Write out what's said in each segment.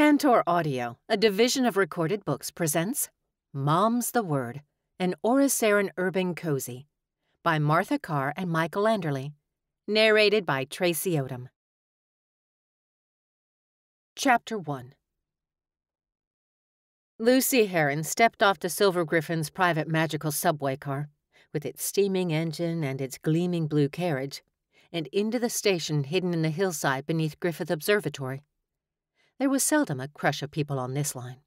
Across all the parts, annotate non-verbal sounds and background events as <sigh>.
Tantor Audio, a division of recorded books, presents Mom's the Word, an Oriceran urban cozy by Martha Carr and Michael Anderle, narrated by Traci Odom. Chapter 1 Lucy Heron stepped off the Silver Griffin's private magical subway car, with its steaming engine and its gleaming blue carriage, and into the station hidden in the hillside beneath Griffith Observatory. There was seldom a crush of people on this line.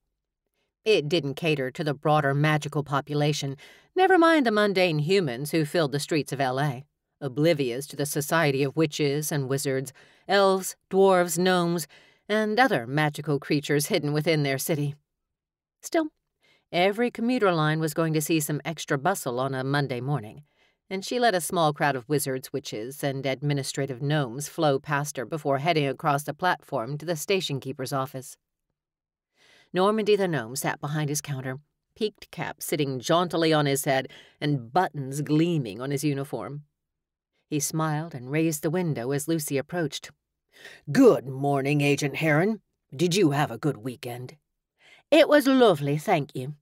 It didn't cater to the broader magical population, never mind the mundane humans who filled the streets of L.A., oblivious to the society of witches and wizards, elves, dwarves, gnomes, and other magical creatures hidden within their city. Still, every commuter line was going to see some extra bustle on a Monday morning, and she let a small crowd of wizards, witches, and administrative gnomes flow past her before heading across the platform to the station keeper's office. Normandy the gnome sat behind his counter, peaked cap sitting jauntily on his head and buttons gleaming on his uniform. He smiled and raised the window as Lucy approached. Good morning, Agent Heron. Did you have a good weekend? It was lovely, thank you.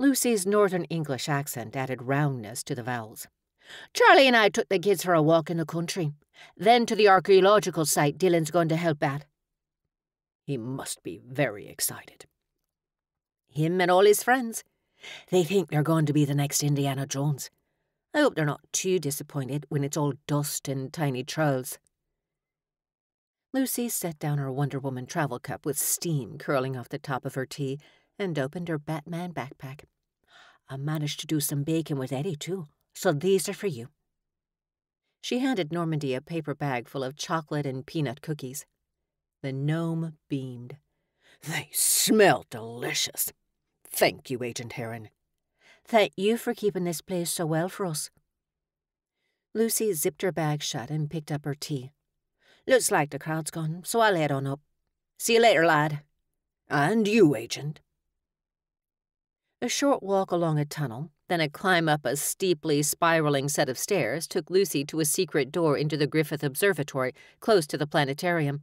Lucy's northern English accent added roundness to the vowels. Charlie and I took the kids for a walk in the country, then to the archaeological site Dylan's going to help at. He must be very excited. Him and all his friends. They think they're going to be the next Indiana Jones. I hope they're not too disappointed when it's all dust and tiny trolls. Lucy set down her Wonder Woman travel cup with steam curling off the top of her tea and opened her Batman backpack. I managed to do some baking with Eddie, too, so these are for you. She handed Normandy a paper bag full of chocolate and peanut cookies. The gnome beamed. They smell delicious. Thank you, Agent Heron. Thank you for keeping this place so well for us. Lucy zipped her bag shut and picked up her tea. Looks like the crowd's gone, so I'll head on up. See you later, lad. And you, Agent. A short walk along a tunnel, then a climb up a steeply spiraling set of stairs took Lucy to a secret door into the Griffith Observatory, close to the planetarium.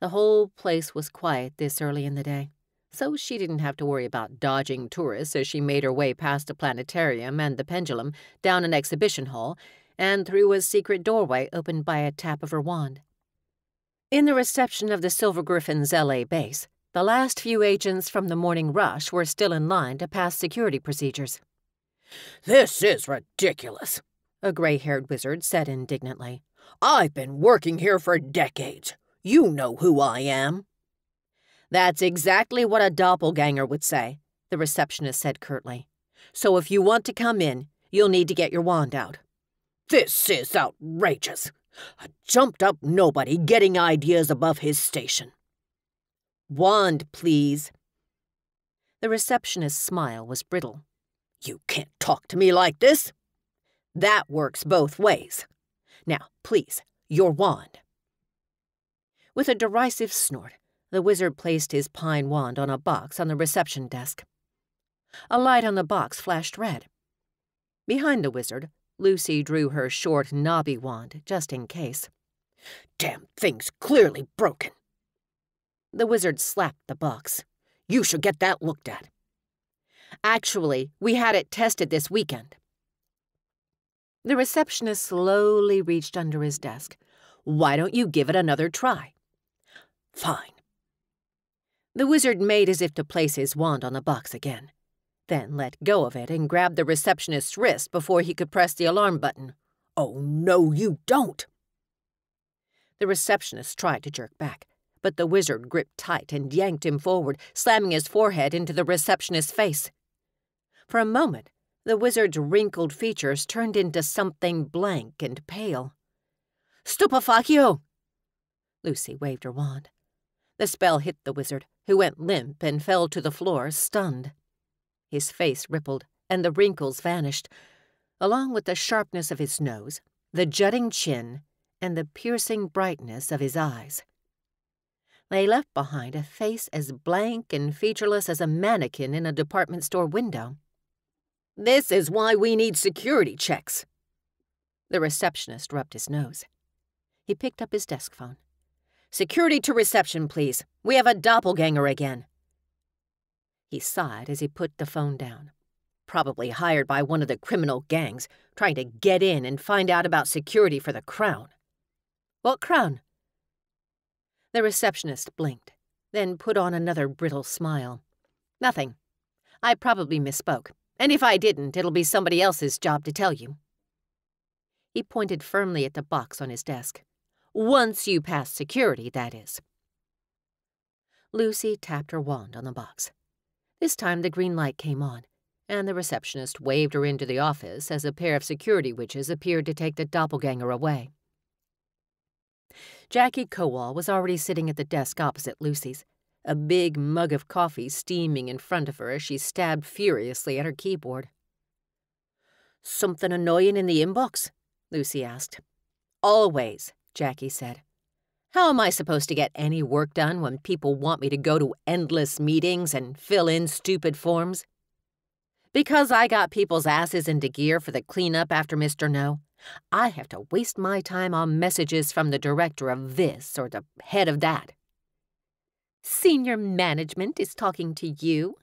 The whole place was quiet this early in the day, so she didn't have to worry about dodging tourists as she made her way past the planetarium and the pendulum, down an exhibition hall, and through a secret doorway opened by a tap of her wand. In the reception of the Silver Griffin's LA base, the last few agents from the morning rush were still in line to pass security procedures. This is ridiculous, a gray haired wizard said indignantly. I've been working here for decades. You know who I am. That's exactly what a doppelganger would say, the receptionist said curtly. So if you want to come in, you'll need to get your wand out. This is outrageous. A jumped up nobody getting ideas above his station. Wand, please. The receptionist's smile was brittle. You can't talk to me like this. That works both ways. Now, please, your wand. With a derisive snort, the wizard placed his pine wand on a box on the reception desk. A light on the box flashed red. Behind the wizard, Lucy drew her short, knobby wand, just in case. Damn thing's clearly broken. The wizard slapped the box. You should get that looked at. Actually, we had it tested this weekend. The receptionist slowly reached under his desk. Why don't you give it another try? Fine. The wizard made as if to place his wand on the box again, then let go of it and grabbed the receptionist's wrist before he could press the alarm button. Oh, no, you don't. The receptionist tried to jerk back, but the wizard gripped tight and yanked him forward, slamming his forehead into the receptionist's face. For a moment, the wizard's wrinkled features turned into something blank and pale. Stupefaccio! Lucy waved her wand. The spell hit the wizard, who went limp and fell to the floor, stunned. His face rippled, and the wrinkles vanished, along with the sharpness of his nose, the jutting chin, and the piercing brightness of his eyes. They left behind a face as blank and featureless as a mannequin in a department store window. This is why we need security checks. The receptionist rubbed his nose. He picked up his desk phone. Security to reception, please. We have a doppelganger again. He sighed as he put the phone down. Probably hired by one of the criminal gangs, trying to get in and find out about security for the crown. What crown? The receptionist blinked, then put on another brittle smile. Nothing. I probably misspoke, and if I didn't, it'll be somebody else's job to tell you. He pointed firmly at the box on his desk. Once you pass security, that is. Lucy tapped her wand on the box. This time the green light came on, and the receptionist waved her into the office as a pair of security witches appeared to take the doppelganger away. Jackie Kowal was already sitting at the desk opposite Lucy's, a big mug of coffee steaming in front of her as she stabbed furiously at her keyboard. Something annoying in the inbox? Lucy asked. Always, Jackie said. How am I supposed to get any work done when people want me to go to endless meetings and fill in stupid forms? Because I got people's asses into gear for the cleanup after Mr. No, I have to waste my time on messages from the director of this or the head of that. Senior management is talking to you?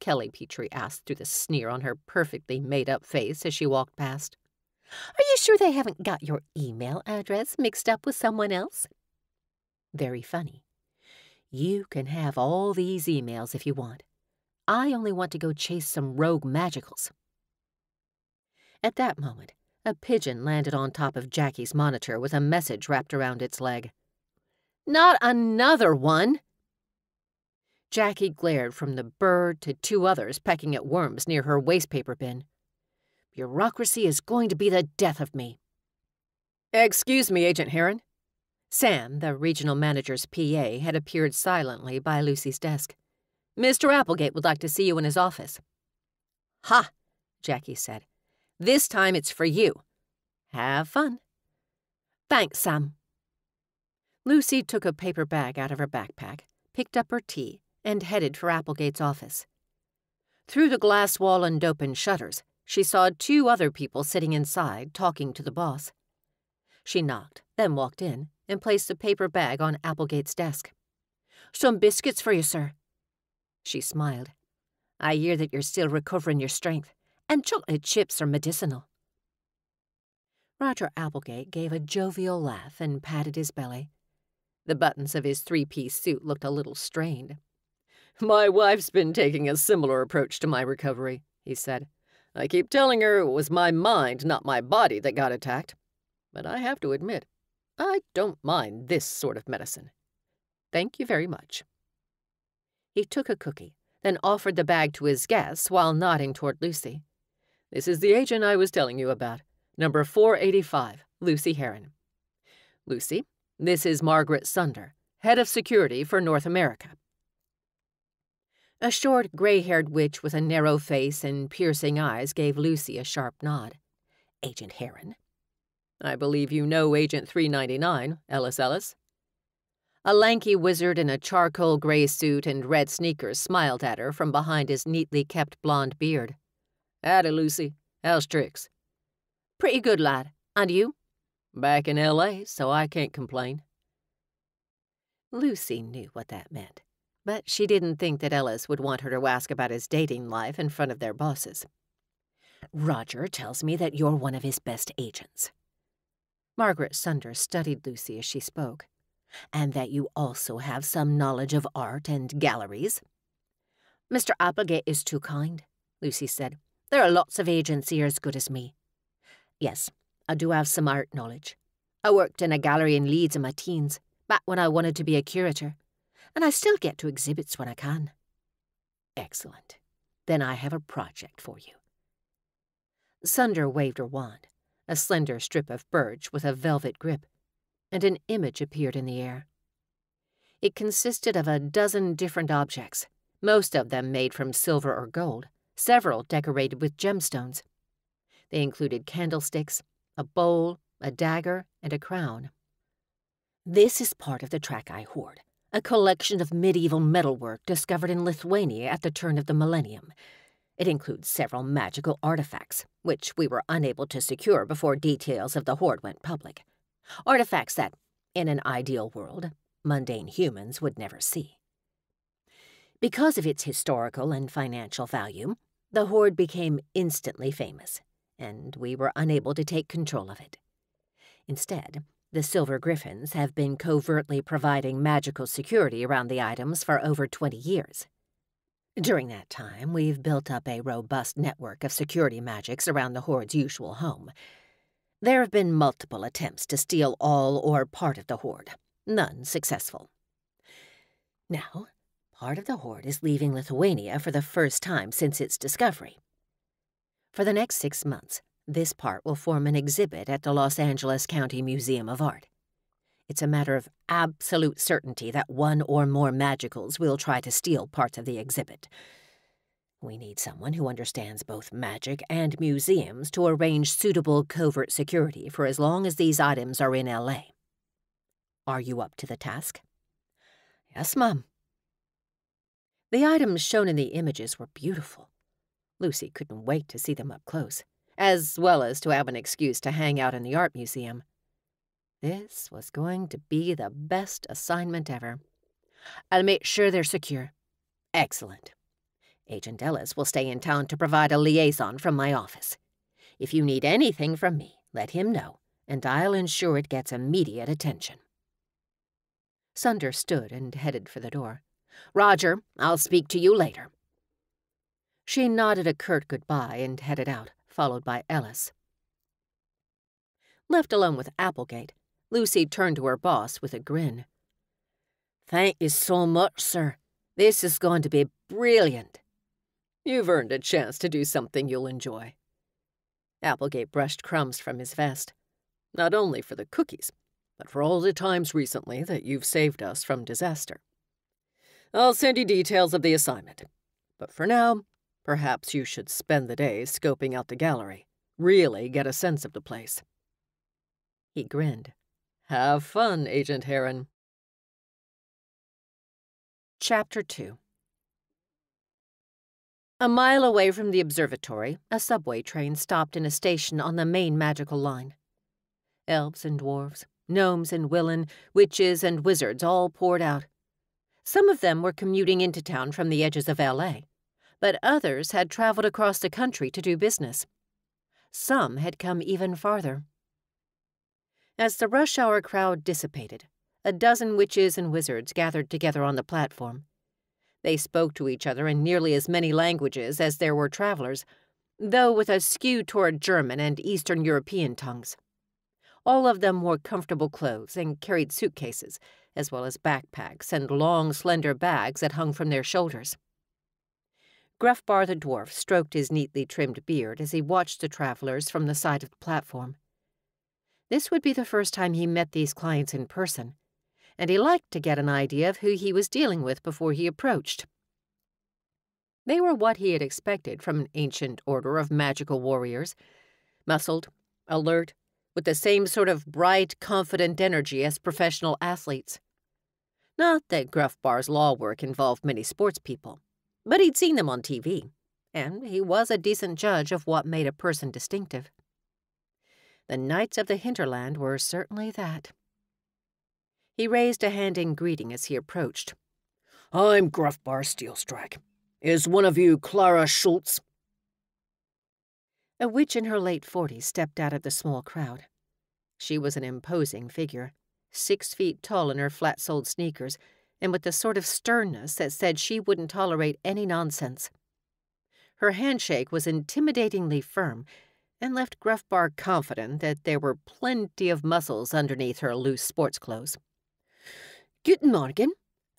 Kelly Petrie asked through the sneer on her perfectly made up face as she walked past. Are you sure they haven't got your email address mixed up with someone else? Very funny. You can have all these emails if you want. I only want to go chase some rogue magicals. At that moment, a pigeon landed on top of Jackie's monitor with a message wrapped around its leg. Not another one! Jackie glared from the bird to two others pecking at worms near her wastepaper bin. Bureaucracy is going to be the death of me. Excuse me, Agent Heron. Sam, the regional manager's PA, had appeared silently by Lucy's desk. Mr. Applegate would like to see you in his office. Ha, Jackie said. This time it's for you. Have fun. Thanks, Sam. Lucy took a paper bag out of her backpack, picked up her tea, and headed for Applegate's office. Through the glass wall and open shutters, she saw two other people sitting inside talking to the boss. She knocked, then walked in and placed the paper bag on Applegate's desk. Some biscuits for you, sir. She smiled. I hear that you're still recovering your strength, and chocolate chips are medicinal. Roger Applegate gave a jovial laugh and patted his belly. The buttons of his three piece suit looked a little strained. My wife's been taking a similar approach to my recovery, he said. I keep telling her it was my mind, not my body, that got attacked. But I have to admit, I don't mind this sort of medicine. Thank you very much. He took a cookie, then offered the bag to his guests while nodding toward Lucy. This is the agent I was telling you about, number 485, Lucy Heron. Lucy, this is Margaret Sunder, head of security for North America. A short, gray haired witch with a narrow face and piercing eyes gave Lucy a sharp nod. Agent Heron. I believe you know Agent 399, Ellis Ellis. A lanky wizard in a charcoal gray suit and red sneakers smiled at her from behind his neatly kept blond beard. Addy, Lucy. How's tricks? Pretty good, lad. And you? Back in L.A., so I can't complain. Lucy knew what that meant but she didn't think that Ellis would want her to ask about his dating life in front of their bosses. Roger tells me that you're one of his best agents. Margaret Sunder studied Lucy as she spoke. And that you also have some knowledge of art and galleries. Mr. Applegate is too kind, Lucy said. There are lots of agents here as good as me. Yes, I do have some art knowledge. I worked in a gallery in Leeds in my teens, back when I wanted to be a curator and I still get to exhibits when I can. Excellent. Then I have a project for you. Sunder waved her wand, a slender strip of birch with a velvet grip, and an image appeared in the air. It consisted of a dozen different objects, most of them made from silver or gold, several decorated with gemstones. They included candlesticks, a bowl, a dagger, and a crown. This is part of the Trakai hoard, a collection of medieval metalwork discovered in Lithuania at the turn of the millennium. It includes several magical artifacts, which we were unable to secure before details of the hoard went public. Artifacts that, in an ideal world, mundane humans would never see. Because of its historical and financial value, the Hoard became instantly famous, and we were unable to take control of it. Instead, the Silver Griffins have been covertly providing magical security around the items for over 20 years. During that time, we've built up a robust network of security magics around the Hoard's usual home. There have been multiple attempts to steal all or part of the Hoard, none successful. Now, part of the Hoard is leaving Lithuania for the first time since its discovery. For the next six months, this part will form an exhibit at the Los Angeles County Museum of Art. It's a matter of absolute certainty that one or more magicals will try to steal parts of the exhibit. We need someone who understands both magic and museums to arrange suitable covert security for as long as these items are in LA. Are you up to the task? Yes, Mum. The items shown in the images were beautiful. Lucy couldn't wait to see them up close as well as to have an excuse to hang out in the art museum. This was going to be the best assignment ever. I'll make sure they're secure. Excellent. Agent Ellis will stay in town to provide a liaison from my office. If you need anything from me, let him know, and I'll ensure it gets immediate attention. Sunder stood and headed for the door. Roger, I'll speak to you later. She nodded a curt goodbye and headed out followed by Ellis. Left alone with Applegate, Lucy turned to her boss with a grin. Thank you so much, sir. This is going to be brilliant. You've earned a chance to do something you'll enjoy. Applegate brushed crumbs from his vest, not only for the cookies, but for all the times recently that you've saved us from disaster. I'll send you details of the assignment, but for now, Perhaps you should spend the day scoping out the gallery, really get a sense of the place. He grinned. Have fun, Agent Heron. Chapter 2 A mile away from the observatory, a subway train stopped in a station on the main magical line. Elves and dwarves, gnomes and willen, witches and wizards all poured out. Some of them were commuting into town from the edges of L.A but others had traveled across the country to do business. Some had come even farther. As the rush hour crowd dissipated, a dozen witches and wizards gathered together on the platform. They spoke to each other in nearly as many languages as there were travelers, though with a skew toward German and Eastern European tongues. All of them wore comfortable clothes and carried suitcases, as well as backpacks and long, slender bags that hung from their shoulders. Gruffbar the dwarf stroked his neatly trimmed beard as he watched the travelers from the side of the platform. This would be the first time he met these clients in person, and he liked to get an idea of who he was dealing with before he approached. They were what he had expected from an ancient order of magical warriors muscled, alert, with the same sort of bright, confident energy as professional athletes. Not that Gruff Gruffbar's law work involved many sports people but he'd seen them on TV, and he was a decent judge of what made a person distinctive. The Knights of the Hinterland were certainly that. He raised a hand in greeting as he approached. I'm Gruffbar Steelstrike. Is one of you Clara Schultz? A witch in her late forties stepped out of the small crowd. She was an imposing figure, six feet tall in her flat-soled sneakers and with the sort of sternness that said she wouldn't tolerate any nonsense. Her handshake was intimidatingly firm and left Gruffbar confident that there were plenty of muscles underneath her loose sports clothes. Guten Morgen.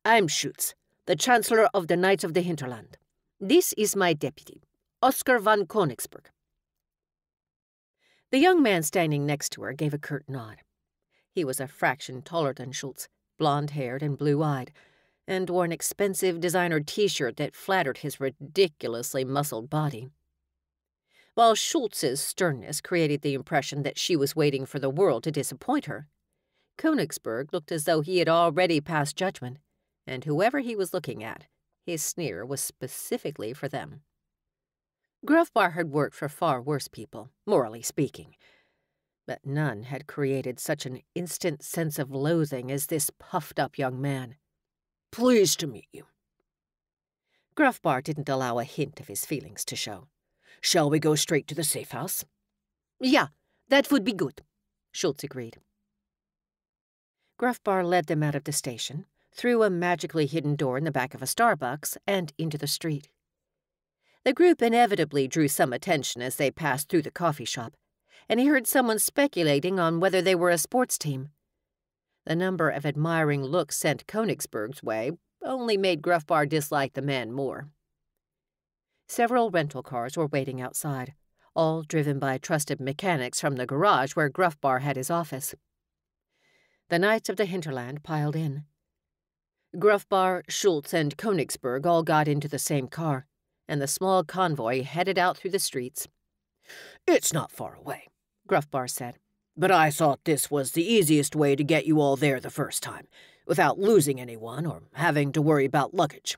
I'm Schultz, the Chancellor of the Knights of the Hinterland. This is my deputy, Oscar von Königsberg. The young man standing next to her gave a curt nod. He was a fraction taller than Schultz, blond haired and blue eyed, and wore an expensive designer t shirt that flattered his ridiculously muscled body. While Schultz's sternness created the impression that she was waiting for the world to disappoint her, Königsberg looked as though he had already passed judgment, and whoever he was looking at, his sneer was specifically for them. Gruffbar had worked for far worse people, morally speaking. But none had created such an instant sense of loathing as this puffed up young man. Pleased to meet you. Gruffbar didn't allow a hint of his feelings to show. Shall we go straight to the safe house? Yeah, that would be good, Schultz agreed. Gruffbar led them out of the station, through a magically hidden door in the back of a Starbucks, and into the street. The group inevitably drew some attention as they passed through the coffee shop, and he heard someone speculating on whether they were a sports team. The number of admiring looks sent Konigsberg's way only made Gruffbar dislike the man more. Several rental cars were waiting outside, all driven by trusted mechanics from the garage where Gruffbar had his office. The Knights of the Hinterland piled in. Gruffbar, Schultz, and Konigsberg all got into the same car, and the small convoy headed out through the streets. It's not far away, Gruffbar said. But I thought this was the easiest way to get you all there the first time, without losing anyone or having to worry about luggage.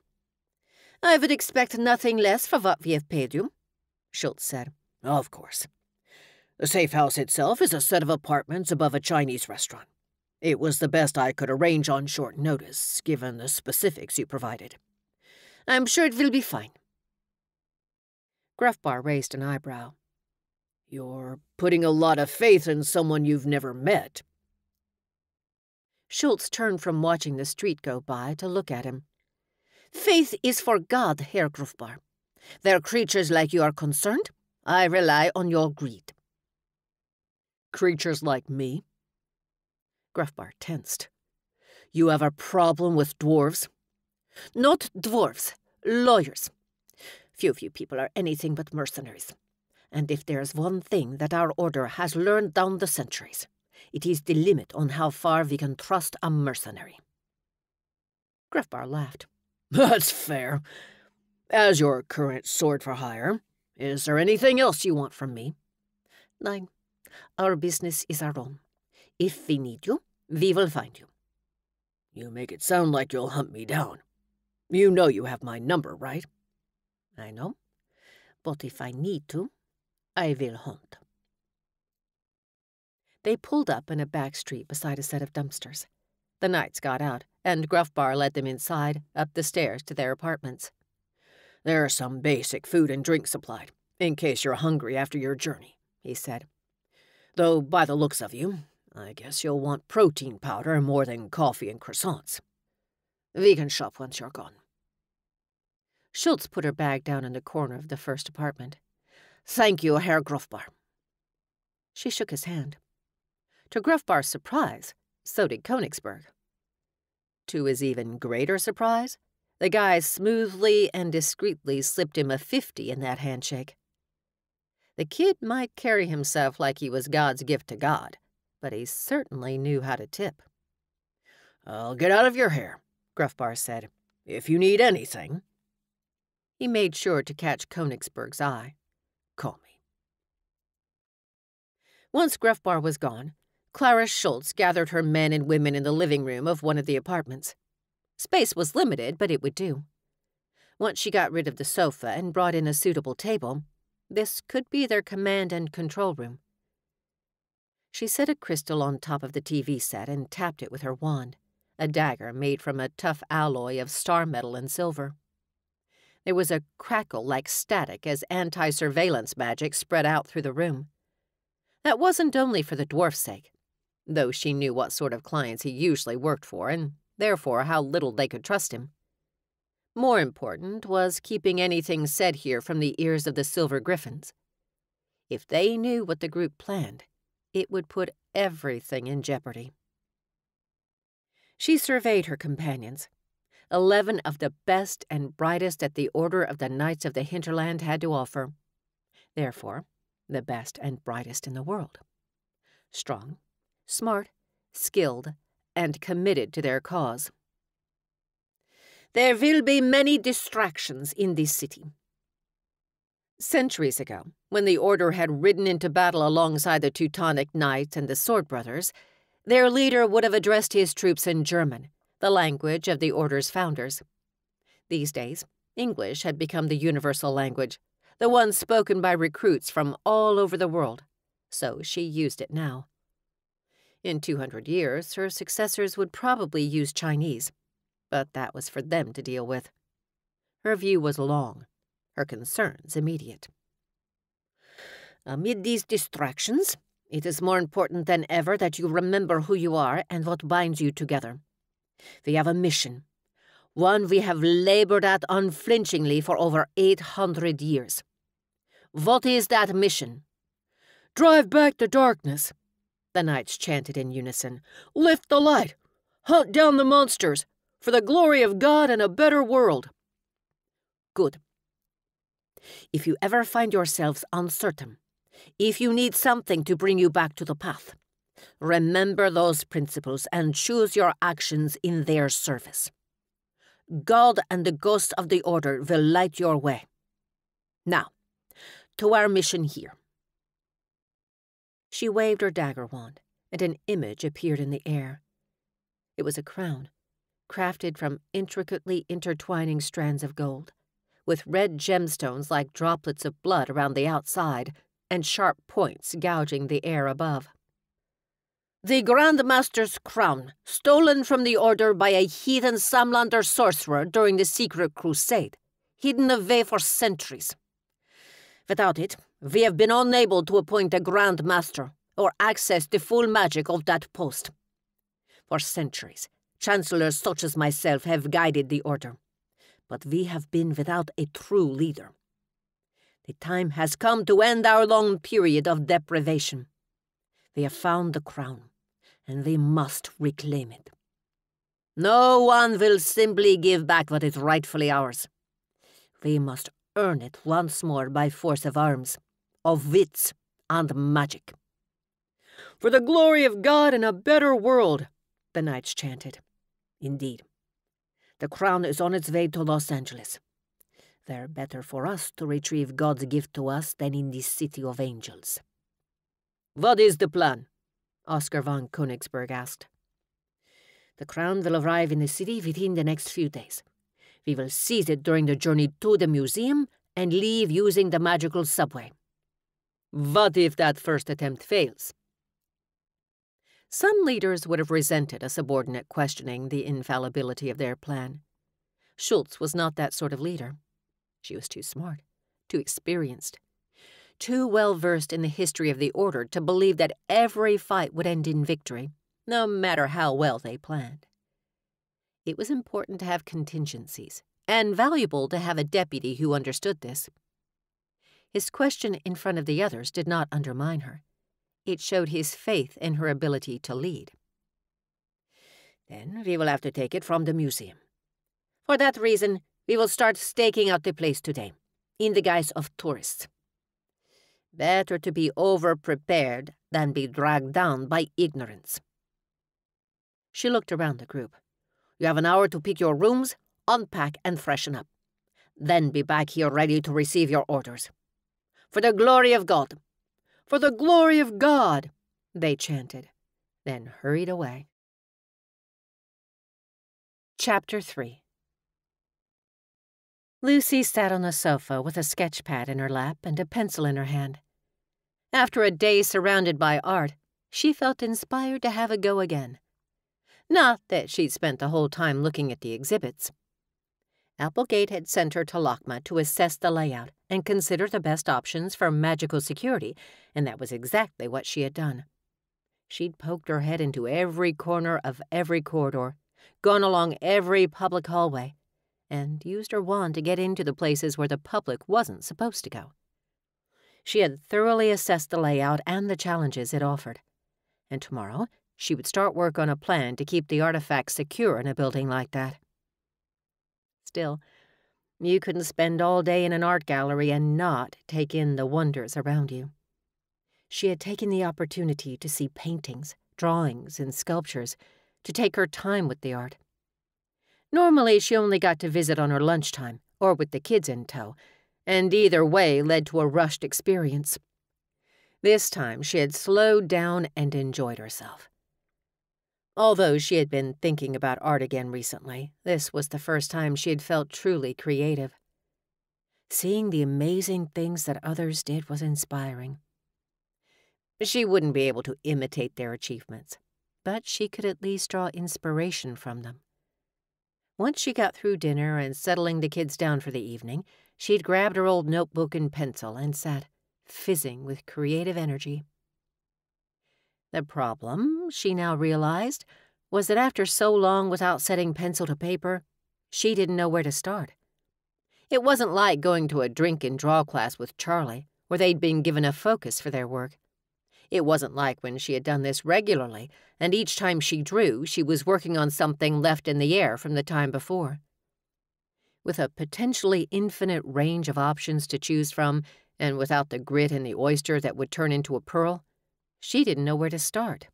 I would expect nothing less for what we have paid you, Schultz said. Of course. The safe house itself is a set of apartments above a Chinese restaurant. It was the best I could arrange on short notice, given the specifics you provided. I'm sure it will be fine. Gruffbar raised an eyebrow. You're putting a lot of faith in someone you've never met. Schultz turned from watching the street go by to look at him. Faith is for God, Herr Gruffbar. Where creatures like you are concerned, I rely on your greed. Creatures like me? Gruffbar tensed. You have a problem with dwarves? Not dwarves, lawyers. Few few people are anything but mercenaries. And if there's one thing that our order has learned down the centuries, it is the limit on how far we can trust a mercenary. Gruffbar laughed. <laughs> That's fair. As your current sword for hire, is there anything else you want from me? Nine. Our business is our own. If we need you, we will find you. You make it sound like you'll hunt me down. You know you have my number, right? I know. But if I need to, I will hunt. They pulled up in a back street beside a set of dumpsters. The knights got out, and Gruffbar led them inside, up the stairs to their apartments. There's some basic food and drink supplied, in case you're hungry after your journey, he said. Though, by the looks of you, I guess you'll want protein powder more than coffee and croissants. We can shop once you're gone. Schultz put her bag down in the corner of the first apartment. Thank you, Herr Gruffbar. She shook his hand. To Gruffbar's surprise, so did Konigsberg. To his even greater surprise, the guy smoothly and discreetly slipped him a fifty in that handshake. The kid might carry himself like he was God's gift to God, but he certainly knew how to tip. I'll get out of your hair, Gruffbar said. If you need anything. He made sure to catch Konigsberg's eye. Call me. Once Gruffbar was gone, Clara Schultz gathered her men and women in the living room of one of the apartments. Space was limited, but it would do. Once she got rid of the sofa and brought in a suitable table, this could be their command and control room. She set a crystal on top of the TV set and tapped it with her wand, a dagger made from a tough alloy of star metal and silver. There was a crackle like static as anti surveillance magic spread out through the room. That wasn't only for the dwarf's sake though she knew what sort of clients he usually worked for and therefore how little they could trust him. More important was keeping anything said here from the ears of the Silver Griffins. If they knew what the group planned, it would put everything in jeopardy. She surveyed her companions. Eleven of the best and brightest that the Order of the Knights of the Hinterland had to offer. Therefore, the best and brightest in the world. Strong, smart, skilled, and committed to their cause. There will be many distractions in this city. Centuries ago, when the Order had ridden into battle alongside the Teutonic Knights and the Sword Brothers, their leader would have addressed his troops in German, the language of the Order's founders. These days, English had become the universal language, the one spoken by recruits from all over the world so she used it now. In 200 years, her successors would probably use Chinese, but that was for them to deal with. Her view was long, her concerns immediate. Amid these distractions, it is more important than ever that you remember who you are and what binds you together. We have a mission, one we have labored at unflinchingly for over 800 years. What is that mission? Drive back the darkness, the knights chanted in unison. Lift the light! Hunt down the monsters! For the glory of God and a better world! Good. If you ever find yourselves uncertain, if you need something to bring you back to the path, remember those principles and choose your actions in their service. God and the ghost of the Order will light your way. Now, to our mission here. She waved her dagger wand, and an image appeared in the air. It was a crown, crafted from intricately intertwining strands of gold, with red gemstones like droplets of blood around the outside and sharp points gouging the air above. The Grand Master's crown, stolen from the Order by a heathen Samlander sorcerer during the Secret Crusade, hidden away for centuries. Without it, we have been unable to appoint a Grand Master or access the full magic of that post. For centuries, chancellors such as myself have guided the Order, but we have been without a true leader. The time has come to end our long period of deprivation. We have found the crown, and we must reclaim it. No one will simply give back what is rightfully ours. We must earn it once more by force of arms, of wits, and magic. For the glory of God and a better world, the knights chanted. Indeed. The crown is on its way to Los Angeles. There better for us to retrieve God's gift to us than in this city of angels. What is the plan? Oscar von Königsberg asked. The crown will arrive in the city within the next few days. We will seize it during the journey to the museum and leave using the magical subway. What if that first attempt fails? Some leaders would have resented a subordinate questioning the infallibility of their plan. Schultz was not that sort of leader. She was too smart, too experienced, too well versed in the history of the Order to believe that every fight would end in victory, no matter how well they planned. It was important to have contingencies, and valuable to have a deputy who understood this. His question in front of the others did not undermine her. It showed his faith in her ability to lead. Then we will have to take it from the museum. For that reason, we will start staking out the place today, in the guise of tourists. Better to be over-prepared than be dragged down by ignorance. She looked around the group. You have an hour to pick your rooms, unpack, and freshen up. Then be back here ready to receive your orders. For the glory of God! For the glory of God! They chanted, then hurried away. Chapter 3 Lucy sat on the sofa with a sketch pad in her lap and a pencil in her hand. After a day surrounded by art, she felt inspired to have a go again. Not that she'd spent the whole time looking at the exhibits. Applegate had sent her to LACMA to assess the layout and consider the best options for magical security, and that was exactly what she had done. She'd poked her head into every corner of every corridor, gone along every public hallway, and used her wand to get into the places where the public wasn't supposed to go. She had thoroughly assessed the layout and the challenges it offered, and tomorrow she would start work on a plan to keep the artifacts secure in a building like that. Still, you couldn't spend all day in an art gallery and not take in the wonders around you. She had taken the opportunity to see paintings, drawings, and sculptures, to take her time with the art. Normally, she only got to visit on her lunchtime, or with the kids in tow, and either way led to a rushed experience. This time, she had slowed down and enjoyed herself. Although she had been thinking about art again recently, this was the first time she had felt truly creative. Seeing the amazing things that others did was inspiring. She wouldn't be able to imitate their achievements, but she could at least draw inspiration from them. Once she got through dinner and settling the kids down for the evening, she'd grabbed her old notebook and pencil and sat, fizzing with creative energy. The problem, she now realized, was that after so long without setting pencil to paper, she didn't know where to start. It wasn't like going to a drink and draw class with Charlie, where they'd been given a focus for their work. It wasn't like when she had done this regularly, and each time she drew, she was working on something left in the air from the time before. With a potentially infinite range of options to choose from, and without the grit in the oyster that would turn into a pearl, she didn't know where to start.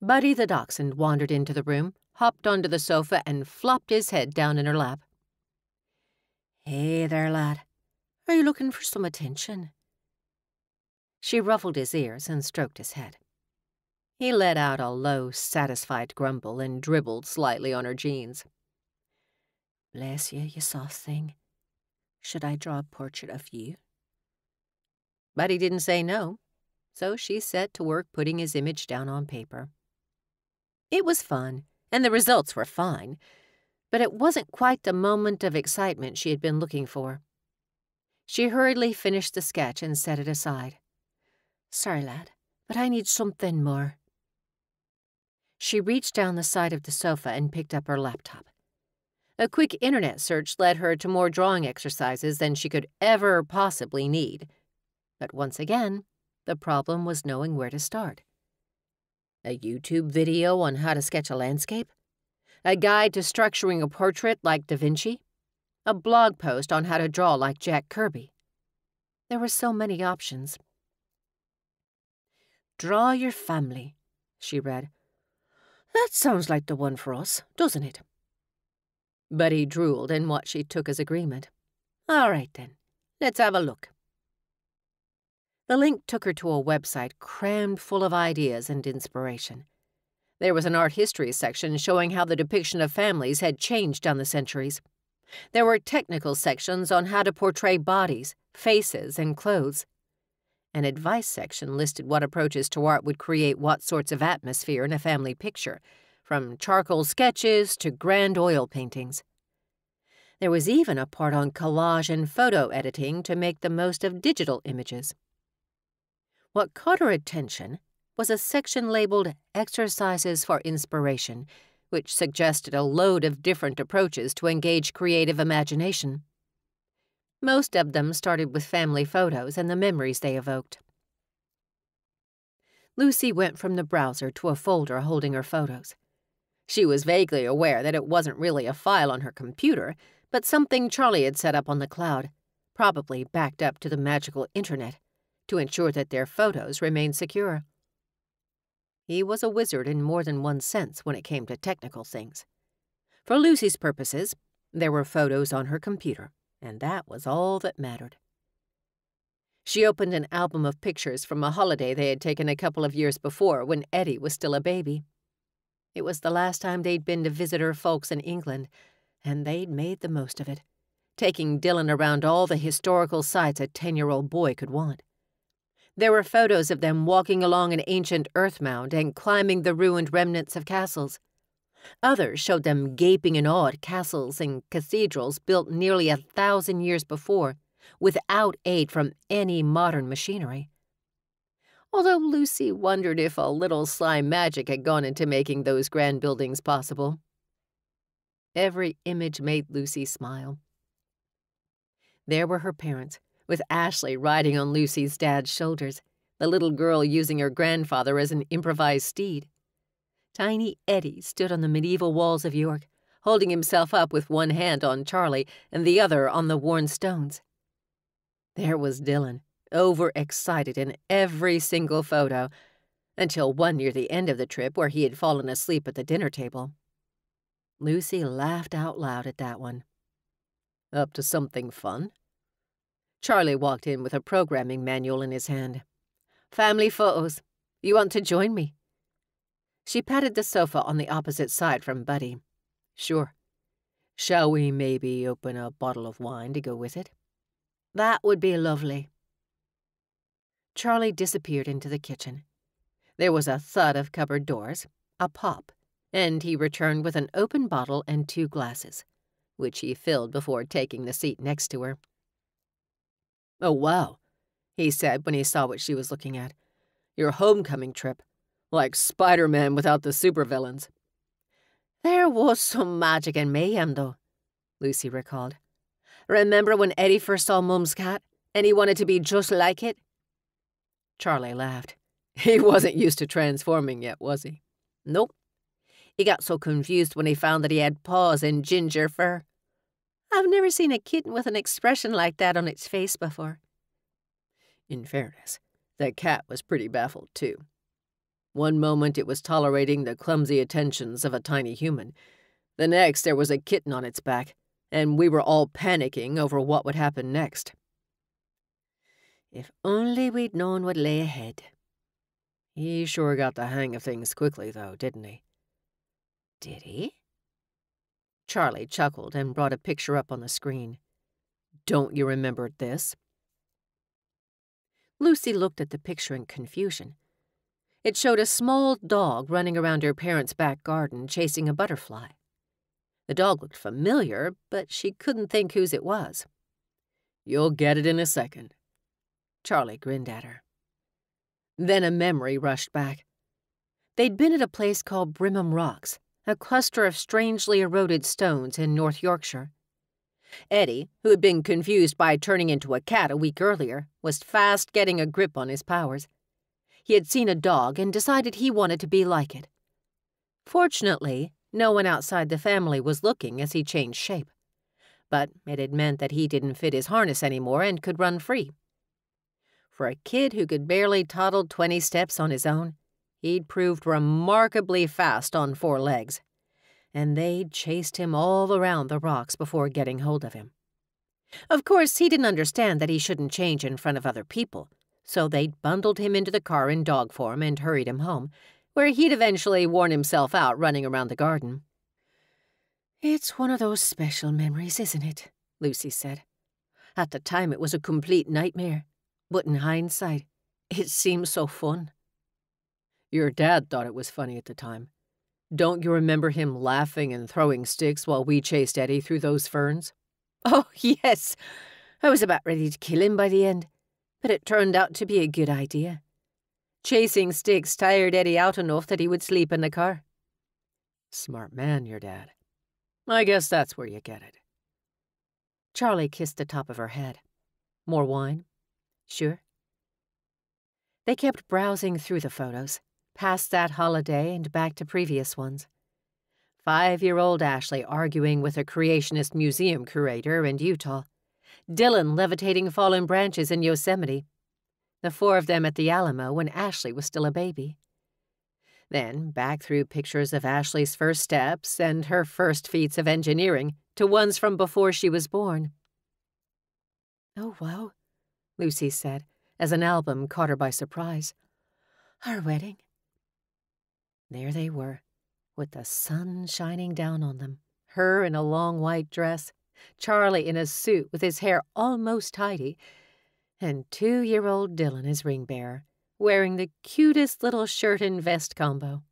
Buddy the dachshund wandered into the room, hopped onto the sofa, and flopped his head down in her lap. Hey there, lad. Are you looking for some attention? She ruffled his ears and stroked his head. He let out a low, satisfied grumble and dribbled slightly on her jeans. Bless you, you soft thing. Should I draw a portrait of you? But he didn't say no, so she set to work putting his image down on paper. It was fun, and the results were fine, but it wasn't quite the moment of excitement she had been looking for. She hurriedly finished the sketch and set it aside. Sorry, lad, but I need something more. She reached down the side of the sofa and picked up her laptop. A quick internet search led her to more drawing exercises than she could ever possibly need. But once again, the problem was knowing where to start. A YouTube video on how to sketch a landscape? A guide to structuring a portrait like Da Vinci? A blog post on how to draw like Jack Kirby? There were so many options. Draw your family, she read. That sounds like the one for us, doesn't it? Buddy drooled in what she took as agreement. All right, then. Let's have a look. The link took her to a website crammed full of ideas and inspiration. There was an art history section showing how the depiction of families had changed down the centuries. There were technical sections on how to portray bodies, faces, and clothes. An advice section listed what approaches to art would create what sorts of atmosphere in a family picture, from charcoal sketches to grand oil paintings. There was even a part on collage and photo editing to make the most of digital images. What caught her attention was a section labeled Exercises for Inspiration, which suggested a load of different approaches to engage creative imagination. Most of them started with family photos and the memories they evoked. Lucy went from the browser to a folder holding her photos. She was vaguely aware that it wasn't really a file on her computer, but something Charlie had set up on the cloud, probably backed up to the magical internet to ensure that their photos remained secure. He was a wizard in more than one sense when it came to technical things. For Lucy's purposes, there were photos on her computer, and that was all that mattered. She opened an album of pictures from a holiday they had taken a couple of years before when Eddie was still a baby. It was the last time they'd been to visit her folks in England, and they'd made the most of it, taking Dylan around all the historical sites a ten-year-old boy could want. There were photos of them walking along an ancient earth mound and climbing the ruined remnants of castles. Others showed them gaping in awe at castles and cathedrals built nearly a thousand years before, without aid from any modern machinery. Although Lucy wondered if a little sly magic had gone into making those grand buildings possible. Every image made Lucy smile. There were her parents, with Ashley riding on Lucy's dad's shoulders, the little girl using her grandfather as an improvised steed. Tiny Eddie stood on the medieval walls of York, holding himself up with one hand on Charlie and the other on the worn stones. There was Dylan, overexcited in every single photo, until one near the end of the trip where he had fallen asleep at the dinner table. Lucy laughed out loud at that one. Up to something fun? Charlie walked in with a programming manual in his hand. Family photos. You want to join me? She patted the sofa on the opposite side from Buddy. Sure. Shall we maybe open a bottle of wine to go with it? That would be lovely. Charlie disappeared into the kitchen. There was a thud of cupboard doors, a pop, and he returned with an open bottle and two glasses, which he filled before taking the seat next to her. Oh, wow, he said when he saw what she was looking at. Your homecoming trip. Like Spider Man without the supervillains. There was some magic in mayhem, though, Lucy recalled. Remember when Eddie first saw Mum's cat and he wanted to be just like it? Charlie laughed. <laughs> He wasn't used to transforming yet, was he? Nope. He got so confused when he found that he had paws and ginger fur. I've never seen a kitten with an expression like that on its face before. In fairness, the cat was pretty baffled, too. One moment it was tolerating the clumsy attentions of a tiny human. The next there was a kitten on its back, and we were all panicking over what would happen next. If only we'd known what lay ahead. He sure got the hang of things quickly, though, didn't he? Did he? Charlie chuckled and brought a picture up on the screen. Don't you remember this? Lucy looked at the picture in confusion. It showed a small dog running around her parents' back garden chasing a butterfly. The dog looked familiar, but she couldn't think whose it was. You'll get it in a second. Charlie grinned at her. Then a memory rushed back. They'd been at a place called Brimham Rocks, a cluster of strangely eroded stones in North Yorkshire. Eddie, who had been confused by turning into a cat a week earlier, was fast getting a grip on his powers. He had seen a dog and decided he wanted to be like it. Fortunately, no one outside the family was looking as he changed shape. But it had meant that he didn't fit his harness anymore and could run free. For a kid who could barely toddle 20 steps on his own, he'd proved remarkably fast on four legs. And they'd chased him all around the rocks before getting hold of him. Of course, he didn't understand that he shouldn't change in front of other people, so they'd bundled him into the car in dog form and hurried him home, where he'd eventually worn himself out running around the garden. It's one of those special memories, isn't it? Lucy said. At the time, it was a complete nightmare, but in hindsight, it seems so fun. Your dad thought it was funny at the time. Don't you remember him laughing and throwing sticks while we chased Eddie through those ferns? Oh, <laughs> yes. I was about ready to kill him by the end, but it turned out to be a good idea. Chasing sticks tired Eddie out enough that he would sleep in the car. Smart man, your dad. I guess that's where you get it. Charlie kissed the top of her head. More wine? Sure. They kept browsing through the photos, past that holiday and back to previous ones. Five year old Ashley arguing with a creationist museum curator in Utah. Dylan levitating fallen branches in Yosemite the four of them at the Alamo when Ashley was still a baby. Then back through pictures of Ashley's first steps and her first feats of engineering to ones from before she was born. Oh, wow, Lucy said, as an album caught her by surprise. Our wedding. There they were, with the sun shining down on them, her in a long white dress, Charlie in a suit with his hair almost tidy, and two year old Dylan is ring bearer, wearing the cutest little shirt and vest combo.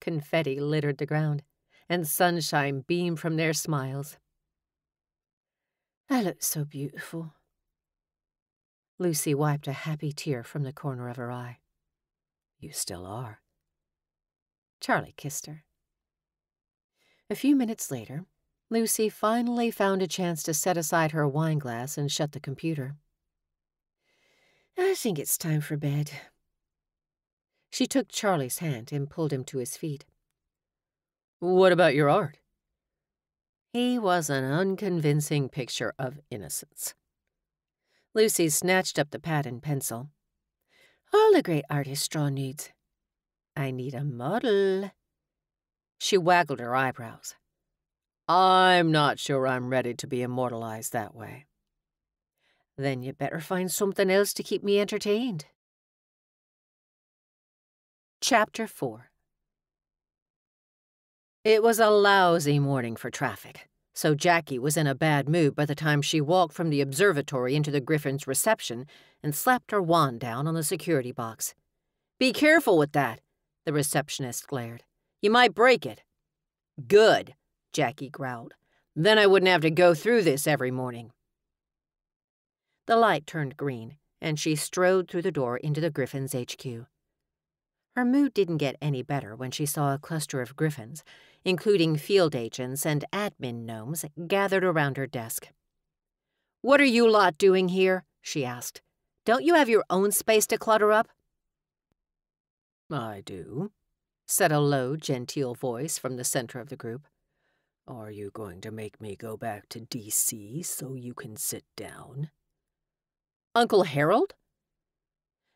Confetti littered the ground, and sunshine beamed from their smiles. I look so beautiful. Lucy wiped a happy tear from the corner of her eye. You still are. Charlie kissed her. A few minutes later, Lucy finally found a chance to set aside her wine glass and shut the computer. I think it's time for bed. She took Charlie's hand and pulled him to his feet. What about your art? He was an unconvincing picture of innocence. Lucy snatched up the pad and pencil. All the great artists draw nudes. I need a model. She waggled her eyebrows. I'm not sure I'm ready to be immortalized that way. Then you better find something else to keep me entertained. Chapter 4 It was a lousy morning for traffic, so Jackie was in a bad mood by the time she walked from the observatory into the Griffin's reception and slapped her wand down on the security box. Be careful with that, the receptionist glared. You might break it. Good, Jackie growled. Then I wouldn't have to go through this every morning. The light turned green, and she strode through the door into the Griffin's HQ. Her mood didn't get any better when she saw a cluster of griffins, including field agents and admin gnomes, gathered around her desk. What are you lot doing here? she asked. Don't you have your own space to clutter up? I do, said a low, genteel voice from the center of the group. Are you going to make me go back to D.C. so you can sit down? Uncle Harold?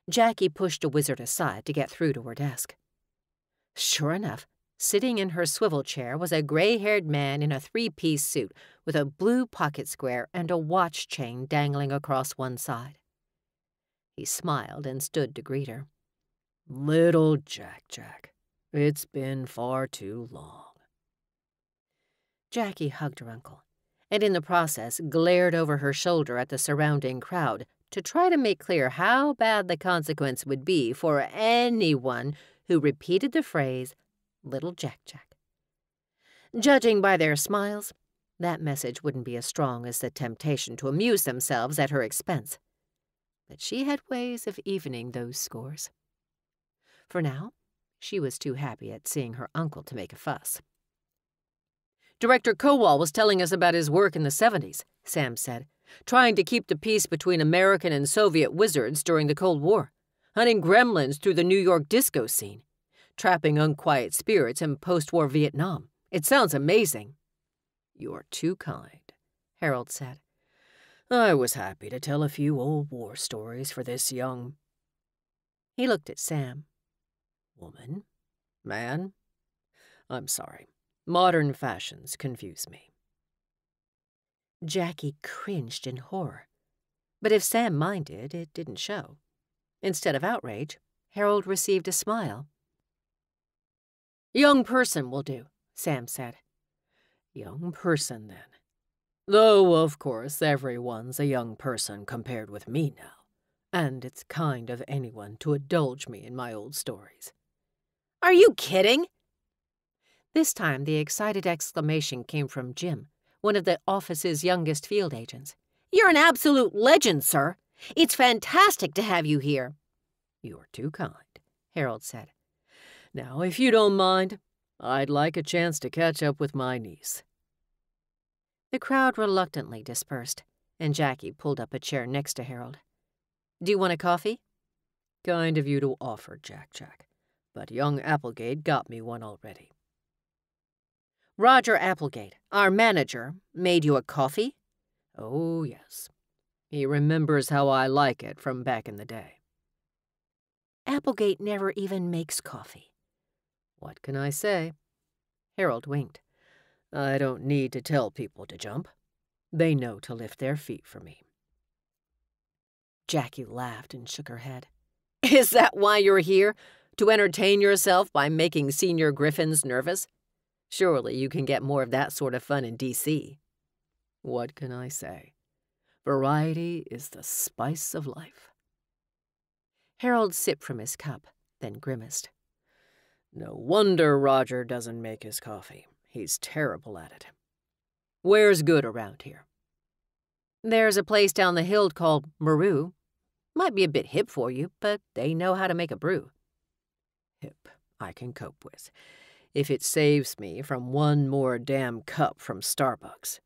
Jackie pushed a wizard aside to get through to her desk. Sure enough, sitting in her swivel chair was a gray haired man in a three piece suit with a blue pocket square and a watch chain dangling across one side. He smiled and stood to greet her. Little Jack Jack, it's been far too long. Jackie hugged her uncle, and in the process glared over her shoulder at the surrounding crowd to try to make clear how bad the consequence would be for anyone who repeated the phrase, Little Jack Jack. Judging by their smiles, that message wouldn't be as strong as the temptation to amuse themselves at her expense. But she had ways of evening those scores. For now, she was too happy at seeing her uncle to make a fuss. Director Kowal was telling us about his work in the 70s, Sam said, trying to keep the peace between American and Soviet wizards during the Cold War, hunting gremlins through the New York disco scene, trapping unquiet spirits in post war Vietnam. It sounds amazing. You're too kind, Harold said. I was happy to tell a few old war stories for this young. He looked at Sam. Woman? Man? I'm sorry. Modern fashions confuse me. Jackie cringed in horror. But if Sam minded, it didn't show. Instead of outrage, Harold received a smile. Young person will do, Sam said. Young person, then. Though, of course, everyone's a young person compared with me now, and it's kind of anyone to indulge me in my old stories. Are you kidding? This time the excited exclamation came from Jim, one of the office's youngest field agents. You're an absolute legend, sir. It's fantastic to have you here. You're too kind, Harold said. Now, if you don't mind, I'd like a chance to catch up with my niece. The crowd reluctantly dispersed, and Jackie pulled up a chair next to Harold. Do you want a coffee? Kind of you to offer, Jack Jack. But young Applegate got me one already. Roger Applegate, our manager, made you a coffee? Oh, yes. He remembers how I like it from back in the day. Applegate never even makes coffee. What can I say? Harold winked. I don't need to tell people to jump. They know to lift their feet for me. Jackie laughed and shook her head. <laughs> Is that why you're here? To entertain yourself by making Senior Griffins nervous? Surely you can get more of that sort of fun in D.C. What can I say? Variety is the spice of life. Harold sipped from his cup, then grimaced. No wonder Roger doesn't make his coffee. He's terrible at it. Where's good around here? There's a place down the hill called Maru. Might be a bit hip for you, but they know how to make a brew. Hip, I can cope with if it saves me from one more damn cup from Starbucks.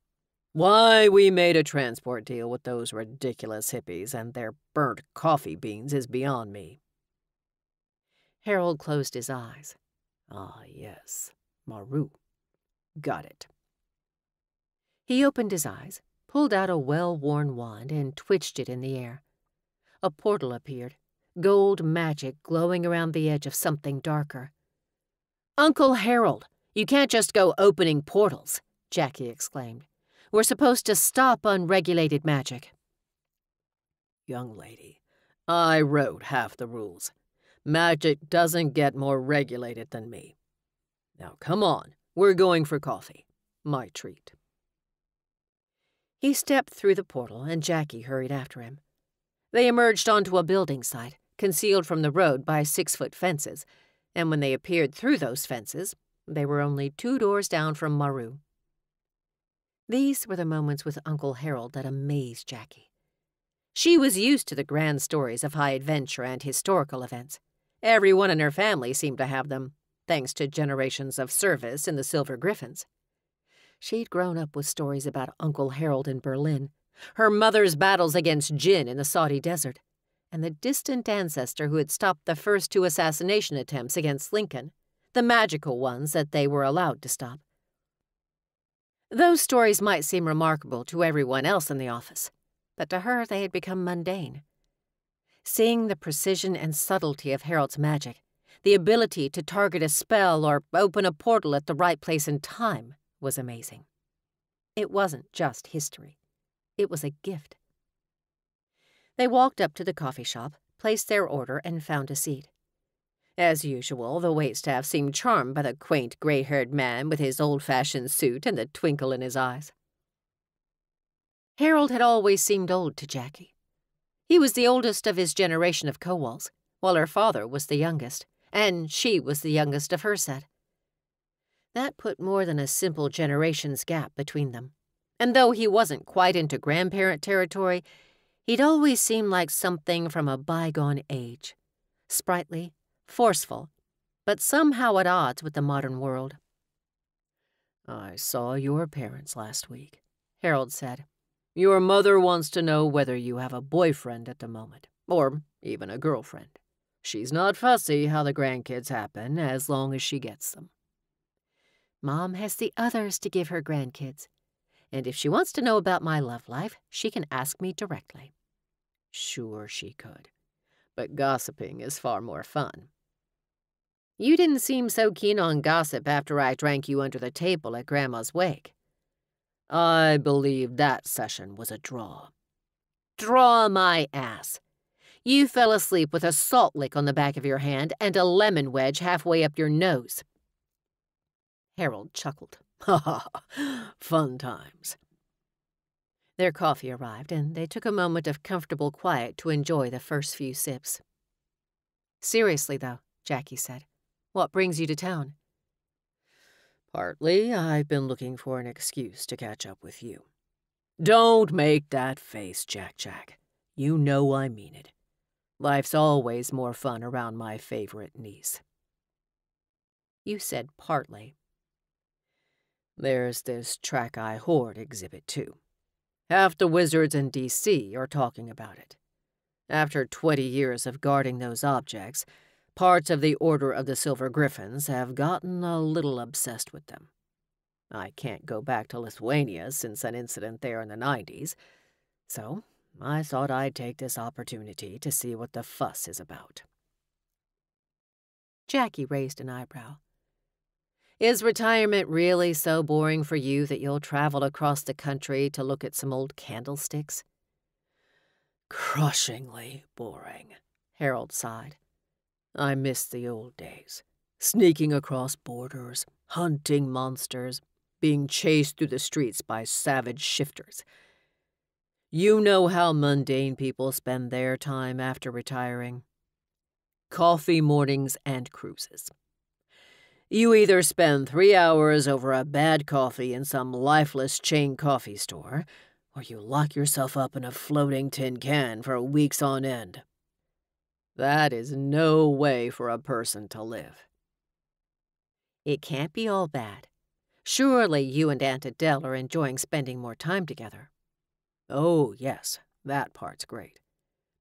Why we made a transport deal with those ridiculous hippies and their burnt coffee beans is beyond me. Harold closed his eyes. Ah, yes, Maru. Got it. He opened his eyes, pulled out a well worn wand, and twitched it in the air. A portal appeared, gold magic glowing around the edge of something darker. Uncle Harold, you can't just go opening portals, Jackie exclaimed. We're supposed to stop unregulated magic. Young lady, I wrote half the rules. Magic doesn't get more regulated than me. Now come on, we're going for coffee. My treat. He stepped through the portal, and Jackie hurried after him. They emerged onto a building site, concealed from the road by six foot fences, and when they appeared through those fences, they were only two doors down from Maru. These were the moments with Uncle Harold that amazed Jackie. She was used to the grand stories of high adventure and historical events. Everyone in her family seemed to have them, thanks to generations of service in the Silver Griffins. She'd grown up with stories about Uncle Harold in Berlin, her mother's battles against jinn in the Saudi desert, and the distant ancestor who had stopped the first two assassination attempts against Lincoln, the magical ones that they were allowed to stop. Those stories might seem remarkable to everyone else in the office, but to her they had become mundane. Seeing the precision and subtlety of Harold's magic, the ability to target a spell or open a portal at the right place and time, was amazing. It wasn't just history. It was a gift. They walked up to the coffee shop, placed their order, and found a seat. As usual, the waitstaff seemed charmed by the quaint, gray haired man with his old fashioned suit and the twinkle in his eyes. Harold had always seemed old to Jackie. He was the oldest of his generation of Kowals, while her father was the youngest, and she was the youngest of her set. That put more than a simple generation's gap between them. And though he wasn't quite into grandparent territory, He'd always seemed like something from a bygone age. Sprightly, forceful, but somehow at odds with the modern world. I saw your parents last week, Harold said. Your mother wants to know whether you have a boyfriend at the moment, or even a girlfriend. She's not fussy how the grandkids happen as long as she gets them. Mom has the others to give her grandkids, and if she wants to know about my love life, she can ask me directly. Sure she could. But gossiping is far more fun. You didn't seem so keen on gossip after I drank you under the table at Grandma's wake. I believe that session was a draw. Draw my ass. You fell asleep with a salt lick on the back of your hand and a lemon wedge halfway up your nose. Harold chuckled. <laughs> Ha ha, fun times. Their coffee arrived, and they took a moment of comfortable quiet to enjoy the first few sips. Seriously, though, Jackie said, what brings you to town? Partly, I've been looking for an excuse to catch up with you. Don't make that face, Jack Jack. You know I mean it. Life's always more fun around my favorite niece. You said partly. There's this Trakai Hoard exhibit, too. Half the wizards in D.C. are talking about it. After 20 years of guarding those objects, parts of the Order of the Silver Griffins have gotten a little obsessed with them. I can't go back to Lithuania since an incident there in the 90s, so I thought I'd take this opportunity to see what the fuss is about. Jackie raised an eyebrow. Is retirement really so boring for you that you'll travel across the country to look at some old candlesticks? Crushingly boring, Harold sighed. I miss the old days. Sneaking across borders, hunting monsters, being chased through the streets by savage shifters. You know how mundane people spend their time after retiring. Coffee mornings and cruises. You either spend three hours over a bad coffee in some lifeless chain coffee store, or you lock yourself up in a floating tin can for weeks on end. That is no way for a person to live. It can't be all bad. Surely you and Aunt Adele are enjoying spending more time together. Oh, yes, that part's great.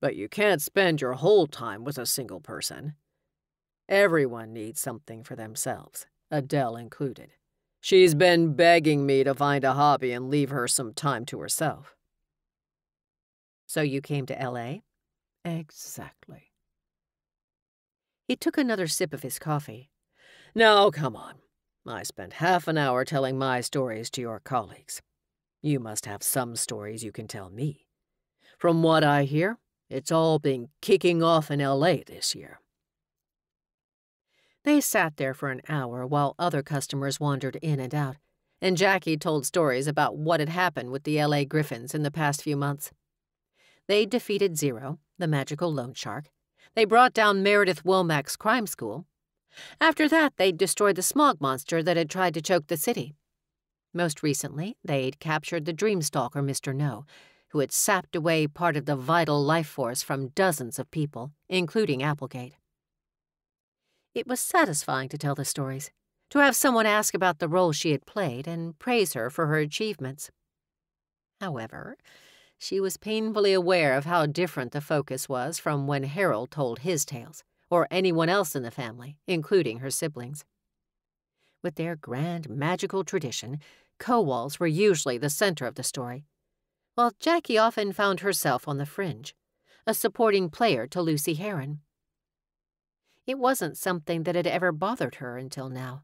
But you can't spend your whole time with a single person. Everyone needs something for themselves, Adele included. She's been begging me to find a hobby and leave her some time to herself. So you came to L.A.? Exactly. He took another sip of his coffee. Now, come on. I spent half an hour telling my stories to your colleagues. You must have some stories you can tell me. From what I hear, it's all been kicking off in L.A. this year. They sat there for an hour while other customers wandered in and out, and Jackie told stories about what had happened with the LA Griffins in the past few months. They defeated Zero, the magical loan shark. They brought down Meredith Womack's crime school. After that, they destroyed the smog monster that had tried to choke the city. Most recently, they'd captured the Dreamstalker, Mr. No, who had sapped away part of the vital life force from dozens of people, including Applegate. It was satisfying to tell the stories, to have someone ask about the role she had played and praise her for her achievements. However, she was painfully aware of how different the focus was from when Harold told his tales, or anyone else in the family, including her siblings. With their grand magical tradition, Kowals were usually the center of the story, while Jackie often found herself on the fringe, a supporting player to Lucy Heron. It wasn't something that had ever bothered her until now,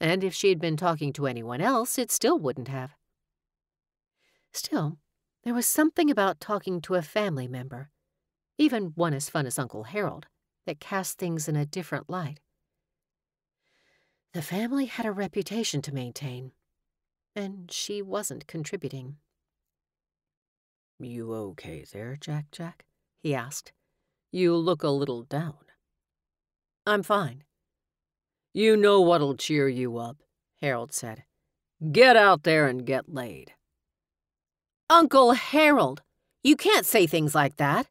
and if she had been talking to anyone else, it still wouldn't have. Still, there was something about talking to a family member, even one as fun as Uncle Harold, that cast things in a different light. The family had a reputation to maintain, and she wasn't contributing. You okay there, Jack Jack? he asked. You look a little down. I'm fine. You know what'll cheer you up, Harold said. Get out there and get laid. Uncle Harold, you can't say things like that.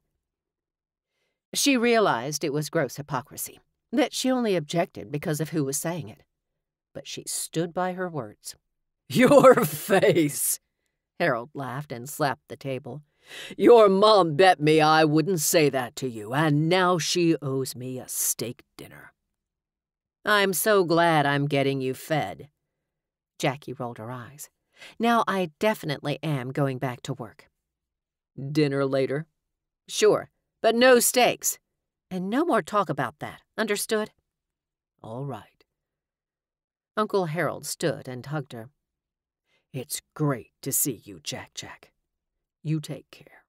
She realized it was gross hypocrisy, that she only objected because of who was saying it. But she stood by her words. Your <laughs> face! Harold laughed and slapped the table. Your mom bet me I wouldn't say that to you, and now she owes me a steak dinner. I'm so glad I'm getting you fed. Jackie rolled her eyes. Now I definitely am going back to work. Dinner later? Sure, but no steaks. And no more talk about that, understood? All right. Uncle Harold stood and hugged her. It's great to see you, Jack Jack. You take care.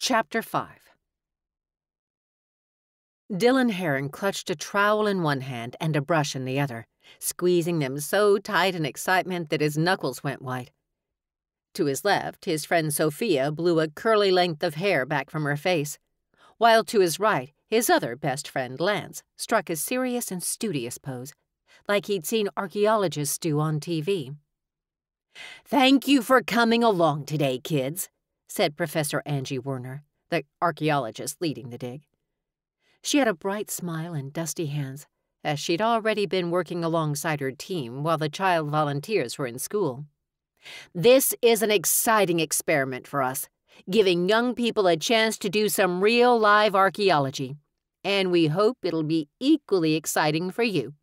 Chapter 5 Dylan Heron clutched a trowel in one hand and a brush in the other, squeezing them so tight in excitement that his knuckles went white. To his left, his friend Sophia blew a curly length of hair back from her face, while to his right, his other best friend, Lance, struck a serious and studious pose, like he'd seen archaeologists do on TV. Thank you for coming along today, kids, said Professor Angie Werner, the archaeologist leading the dig. She had a bright smile and dusty hands, as she'd already been working alongside her team while the child volunteers were in school. This is an exciting experiment for us, giving young people a chance to do some real live archaeology, and we hope it'll be equally exciting for you.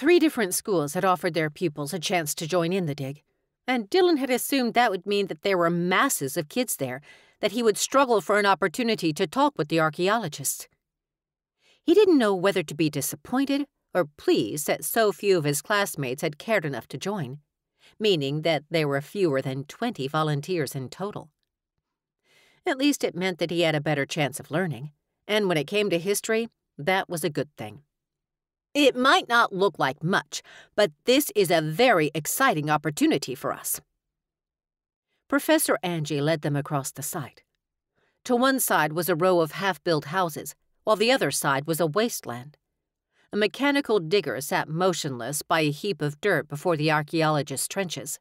Three different schools had offered their pupils a chance to join in the dig, and Dylan had assumed that would mean that there were masses of kids there, that he would struggle for an opportunity to talk with the archaeologists. He didn't know whether to be disappointed or pleased that so few of his classmates had cared enough to join, meaning that there were fewer than 20 volunteers in total. At least it meant that he had a better chance of learning, and when it came to history, that was a good thing. It might not look like much, but this is a very exciting opportunity for us. Professor Angie led them across the site. To one side was a row of half built houses, while the other side was a wasteland. A mechanical digger sat motionless by a heap of dirt before the archaeologist's trenches.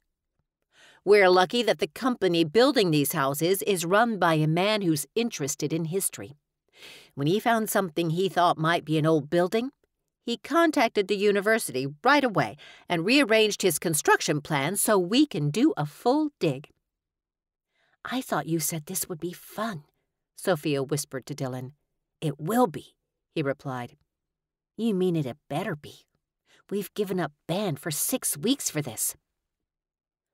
We're lucky that the company building these houses is run by a man who's interested in history. When he found something he thought might be an old building, he contacted the university right away and rearranged his construction plans so we can do a full dig. I thought you said this would be fun, Sophia whispered to Dylan. It will be, he replied. You mean it had better be. We've given up band for six weeks for this.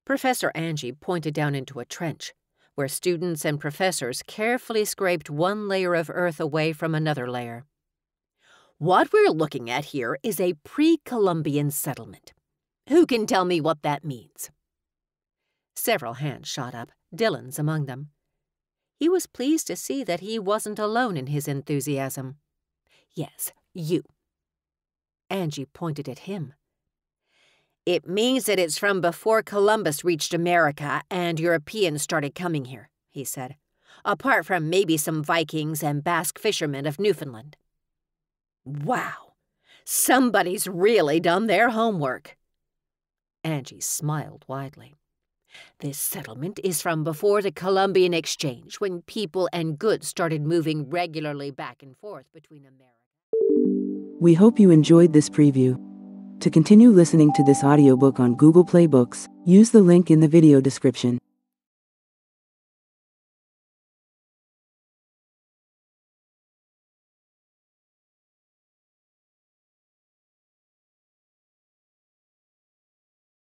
Professor Angie pointed down into a trench, where students and professors carefully scraped one layer of earth away from another layer. What we're looking at here is a pre Columbian settlement. Who can tell me what that means? Several hands shot up, Dylan's among them. He was pleased to see that he wasn't alone in his enthusiasm. Yes, you. Angie pointed at him. It means that it's from before Columbus reached America and Europeans started coming here, he said, apart from maybe some Vikings and Basque fishermen of Newfoundland. Wow, somebody's really done their homework. Angie smiled widely. This settlement is from before the Columbian Exchange, when people and goods started moving regularly back and forth between America. We hope you enjoyed this preview. To continue listening to this audiobook on Google Play Books, use the link in the video description.